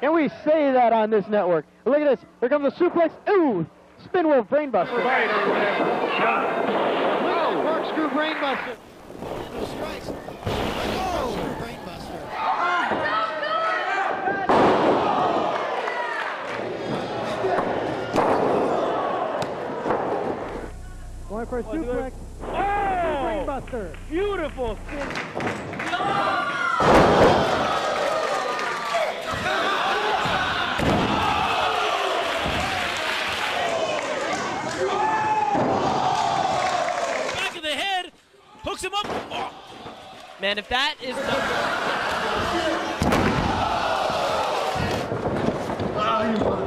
Can we say that on this network? Look at this. Here comes the suplex. Ooh, spin wheel brainbuster. Right or whatever. Look at that corkscrew brainbuster. Strikes. Oh. Going for a Oh, suplex. Oh! Brainbuster. Beautiful. Back him up. Oh. Man, if that is the ah,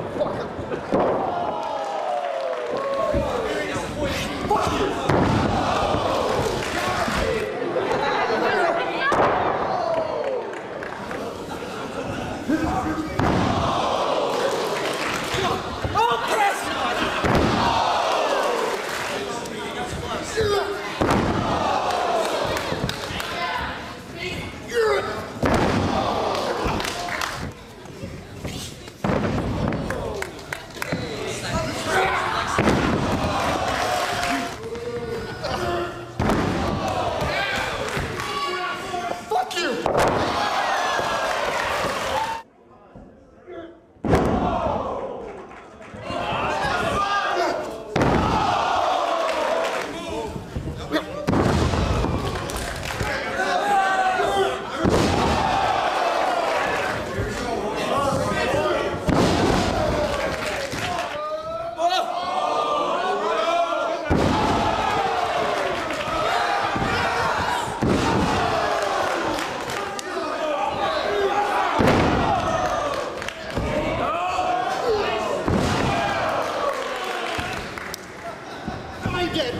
I